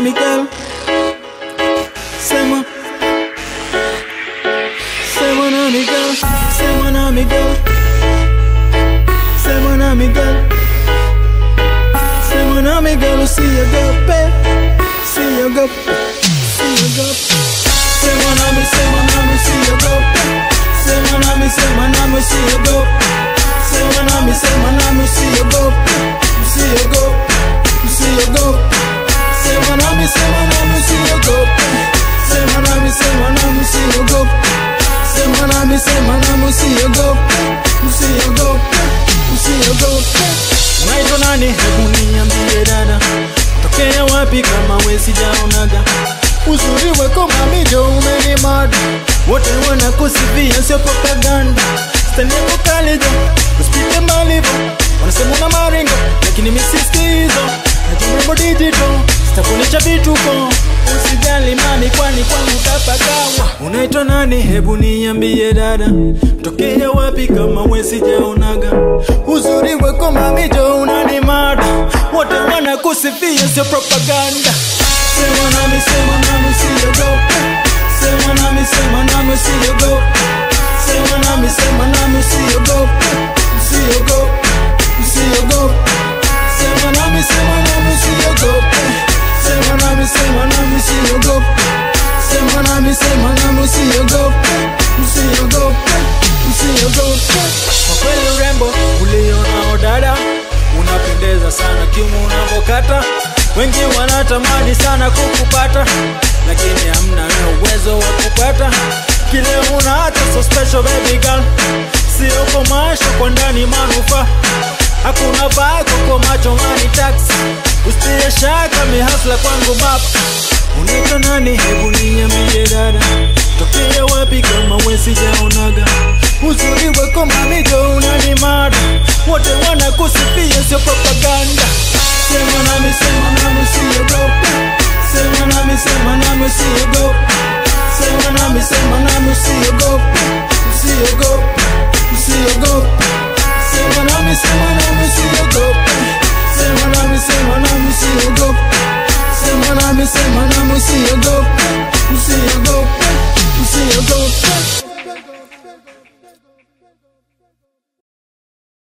want me tell Say mon Say mon ami girl Say mon ami girl Say mon ami girl Say mon ami girl See you go pay See you go See you go Say mon ami, say mon mi, See you go pay Say mon ami, say mon ami See you Sema na msiogope, msiogope, msiogope. Unaitwa nani? Hebu niambie dada, tokea wapi kama we sijaonaga uzuri wako mamijo umenimada, wote wanakusifia, sio propaganda. Stani yako kalijo, usipite mbali bo, wanasema una maringo, lakini misisikizo najumembo digital, sitakuonyesha vituko, usijali nani? Hebu niambie dada, tokea wapi kama we sijaonaga uzuri wako mamijo unanimada, wote wanakusifia, sio propaganda. Sema nami, sema nami, usiogope. Sema nami, usiogope. you go. Kwa kweli urembo ulionao dada unapendeza sana kiumu unavokata. Wengi wanatamani sana kukupata. Lakini hamna na uwezo wa kupata. Kile unacho so special baby girl. Sio komasho kwa ndani manufaa. Hakuna vako kwa macho mani taxi usiye shaka mihasla kwangu map unaitwa nani? Hebu niambie dada me see you go, me see you go, me see you go. Say my name, say my name. see you go. Say my name, say my name. see you go. Say my name, say my name. see you go, me see you go, me see you go.